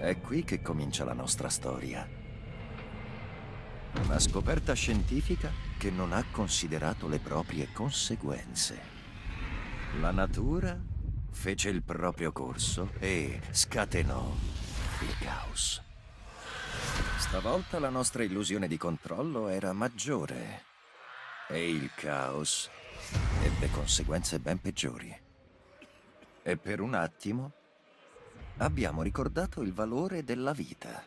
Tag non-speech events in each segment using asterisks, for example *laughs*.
È qui che comincia la nostra storia. Una scoperta scientifica che non ha considerato le proprie conseguenze. La natura fece il proprio corso e scatenò il caos. Stavolta la nostra illusione di controllo era maggiore e il caos ebbe conseguenze ben peggiori. E per un attimo abbiamo ricordato il valore della vita.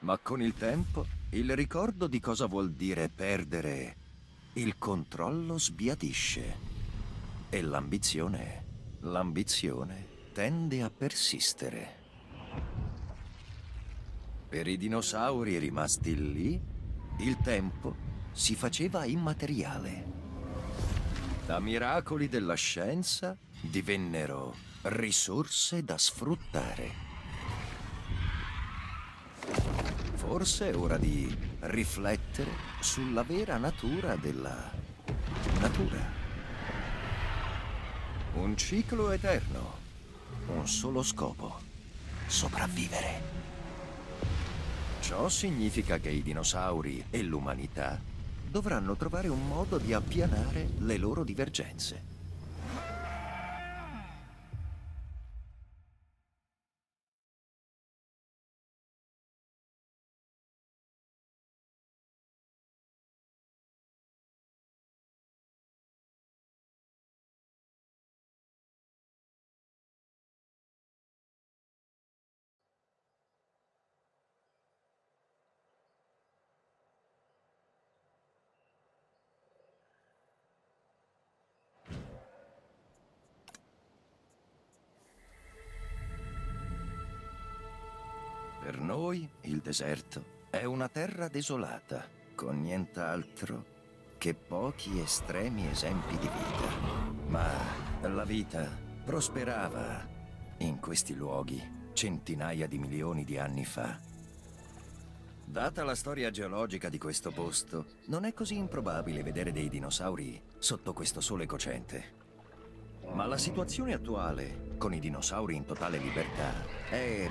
Ma con il tempo il ricordo di cosa vuol dire perdere il controllo sbiadisce. E l'ambizione, l'ambizione tende a persistere. Per i dinosauri rimasti lì, il tempo si faceva immateriale. Da miracoli della scienza divennero risorse da sfruttare. Forse è ora di riflettere sulla vera natura della natura. Un ciclo eterno, un solo scopo, sopravvivere. Ciò significa che i dinosauri e l'umanità dovranno trovare un modo di appianare le loro divergenze. Per noi il deserto è una terra desolata, con nient'altro che pochi estremi esempi di vita. Ma la vita prosperava in questi luoghi centinaia di milioni di anni fa. Data la storia geologica di questo posto, non è così improbabile vedere dei dinosauri sotto questo sole cocente. Ma la situazione attuale, con i dinosauri in totale libertà, è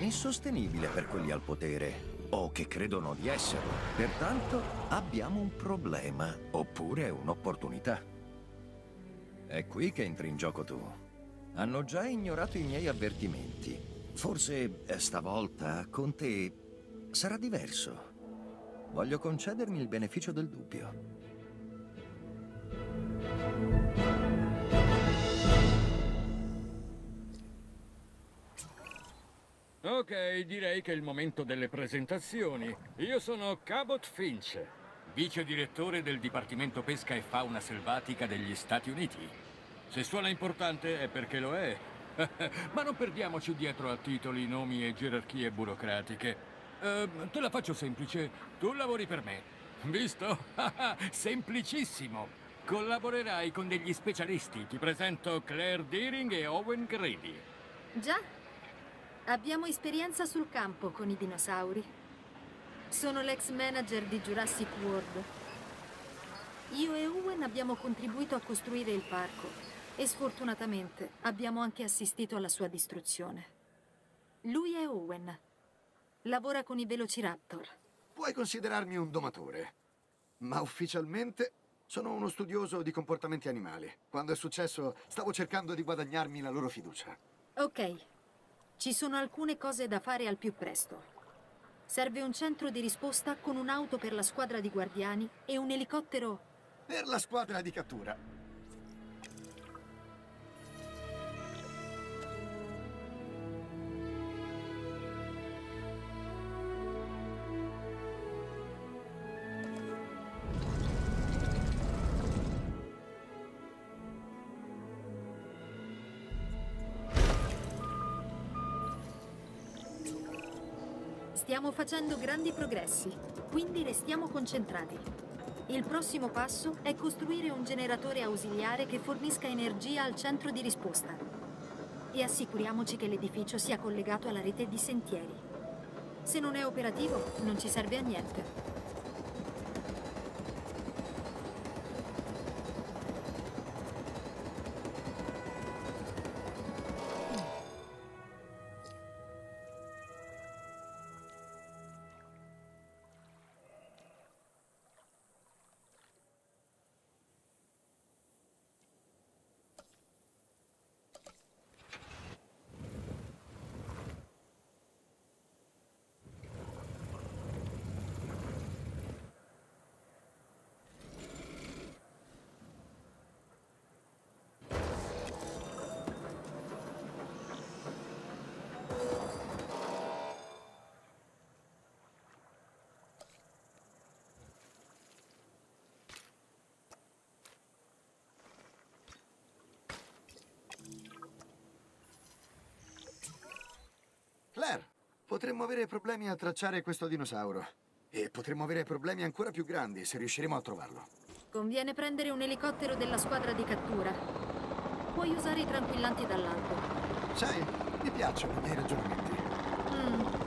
insostenibile per quelli al potere, o che credono di esserlo. Pertanto abbiamo un problema, oppure un'opportunità. È qui che entri in gioco tu. Hanno già ignorato i miei avvertimenti. Forse eh, stavolta con te sarà diverso. Voglio concedermi il beneficio del dubbio. Ok, direi che è il momento delle presentazioni. Io sono Cabot Finch, vice direttore del Dipartimento Pesca e Fauna Selvatica degli Stati Uniti. Se suona importante è perché lo è. *laughs* Ma non perdiamoci dietro a titoli, nomi e gerarchie burocratiche. Eh, te la faccio semplice. Tu lavori per me. Visto? *laughs* Semplicissimo. Collaborerai con degli specialisti. Ti presento Claire Deering e Owen Grady. Già, abbiamo esperienza sul campo con i dinosauri. Sono l'ex manager di Jurassic World. Io e Owen abbiamo contribuito a costruire il parco e sfortunatamente abbiamo anche assistito alla sua distruzione. Lui è Owen. Lavora con i Velociraptor. Puoi considerarmi un domatore, ma ufficialmente sono uno studioso di comportamenti animali. Quando è successo stavo cercando di guadagnarmi la loro fiducia. Ok, ci sono alcune cose da fare al più presto. Serve un centro di risposta con un'auto per la squadra di guardiani e un elicottero... Per la squadra di cattura. Stiamo facendo grandi progressi, quindi restiamo concentrati. Il prossimo passo è costruire un generatore ausiliare che fornisca energia al centro di risposta. E assicuriamoci che l'edificio sia collegato alla rete di sentieri. Se non è operativo, non ci serve a niente. Potremmo avere problemi a tracciare questo dinosauro. E potremmo avere problemi ancora più grandi se riusciremo a trovarlo. Conviene prendere un elicottero della squadra di cattura. Puoi usare i tranquillanti dall'alto. Sai, mi piacciono i miei ragionamenti. Mm.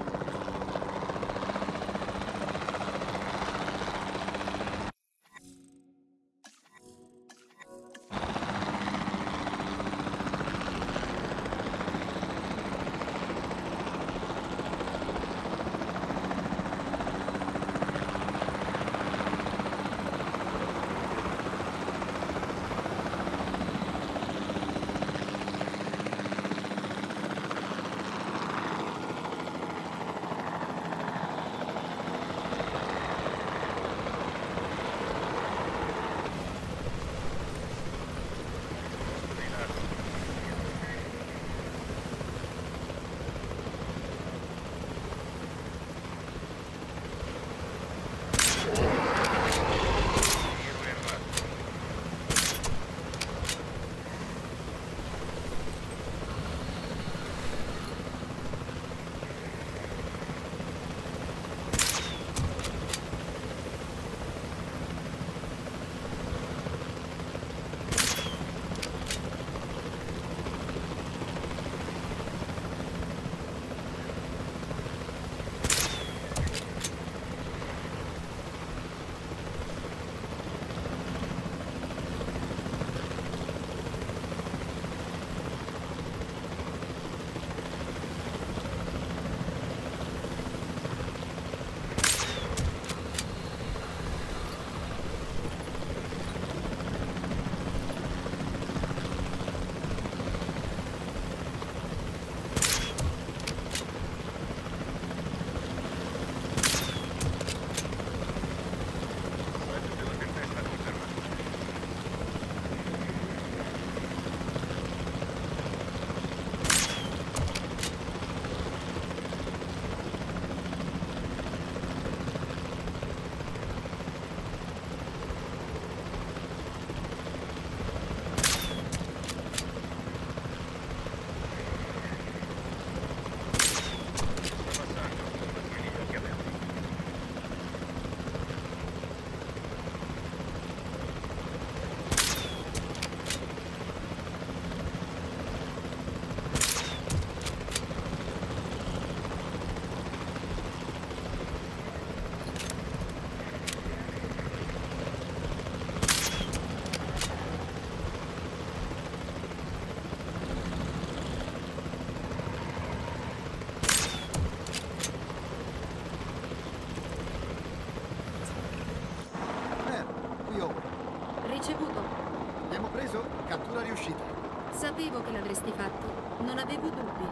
Sapevo che l'avresti fatto. Non avevo dubbi.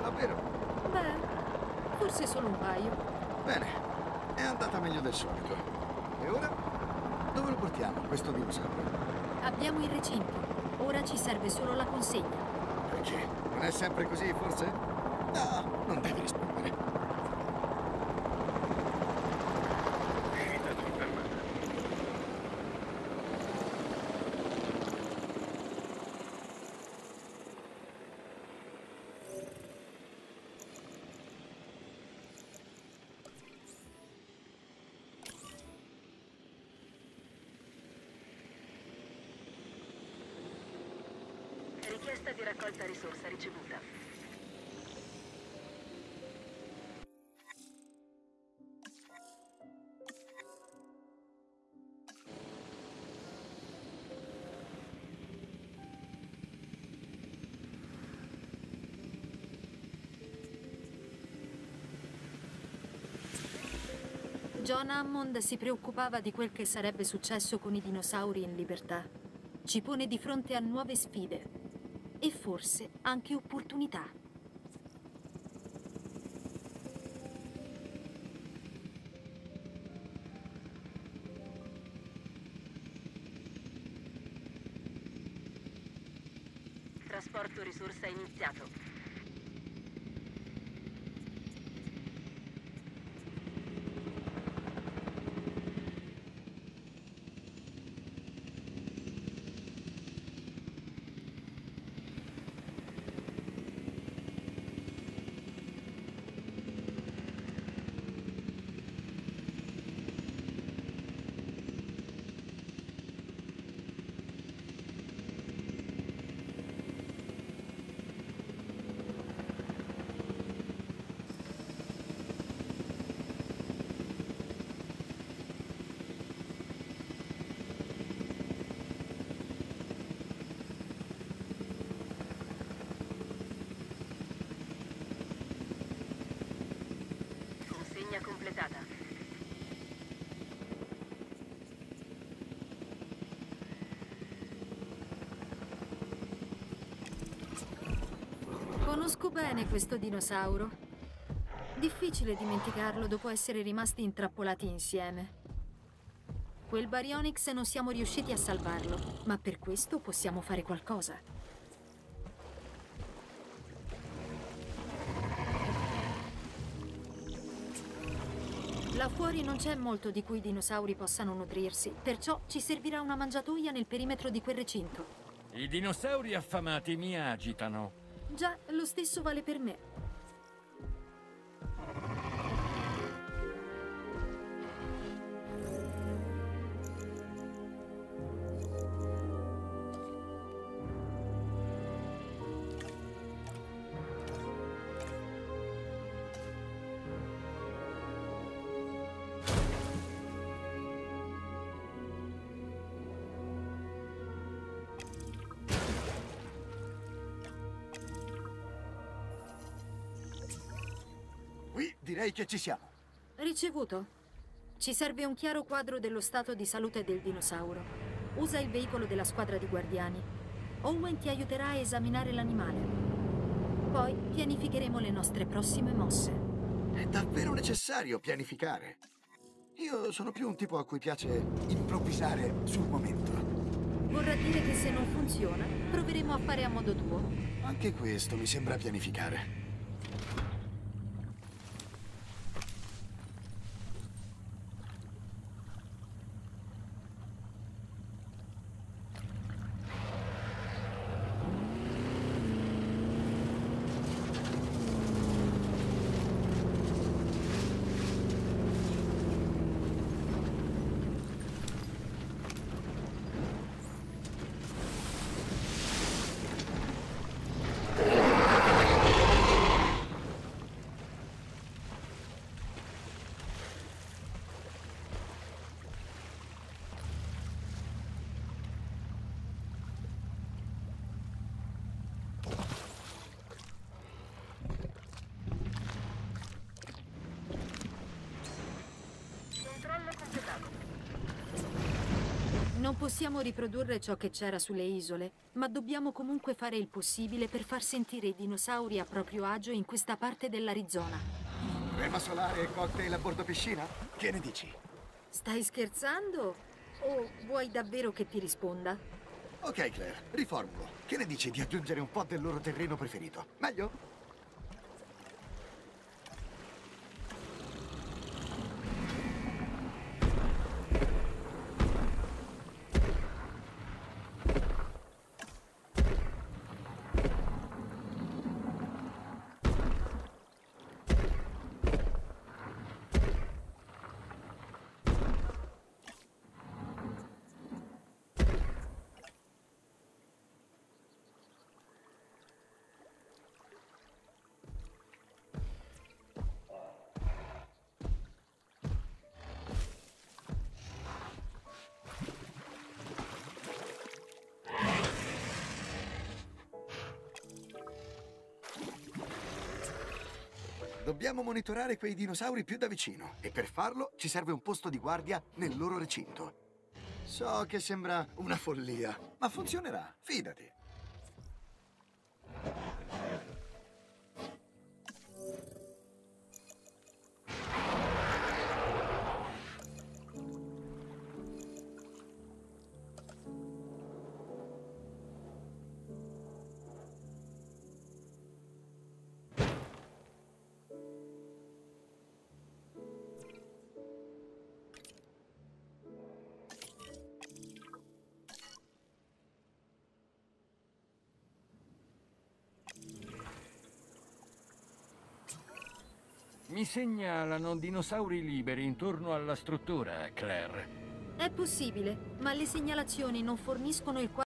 Davvero? Beh, forse solo un paio. Bene, è andata meglio del solito. E ora? Dove lo portiamo, questo dinosauro? Abbiamo il recinto. Ora ci serve solo la consegna. Perché? Non è sempre così, forse? No, non devi rispondere. Richiesta di raccolta risorsa ricevuta. John Hammond si preoccupava di quel che sarebbe successo con i dinosauri in libertà. Ci pone di fronte a nuove sfide e forse anche opportunità. Trasporto risorsa iniziato. Consegna completata. Conosco bene questo dinosauro. Difficile dimenticarlo dopo essere rimasti intrappolati insieme. Quel Baryonyx non siamo riusciti a salvarlo, ma per questo possiamo fare qualcosa. Là fuori non c'è molto di cui i dinosauri possano nutrirsi, perciò ci servirà una mangiatoia nel perimetro di quel recinto. I dinosauri affamati mi agitano. Già, lo stesso vale per me. Direi che ci siamo. Ricevuto. Ci serve un chiaro quadro dello stato di salute del dinosauro. Usa il veicolo della squadra di guardiani. Owen ti aiuterà a esaminare l'animale. Poi pianificheremo le nostre prossime mosse. È davvero necessario pianificare. Io sono più un tipo a cui piace improvvisare sul momento. Vorrà dire che se non funziona, proveremo a fare a modo tuo. Anche questo mi sembra pianificare. Non possiamo riprodurre ciò che c'era sulle isole, ma dobbiamo comunque fare il possibile per far sentire i dinosauri a proprio agio in questa parte dell'Arizona. Crema solare e cocktail a bordo piscina? Che ne dici? Stai scherzando? O vuoi davvero che ti risponda? Ok, Claire, riformulo. Che ne dici di aggiungere un po' del loro terreno preferito? Meglio? Dobbiamo monitorare quei dinosauri più da vicino e per farlo ci serve un posto di guardia nel loro recinto. So che sembra una follia, ma funzionerà, fidati. Mi segnalano dinosauri liberi intorno alla struttura, Claire. È possibile, ma le segnalazioni non forniscono il quadro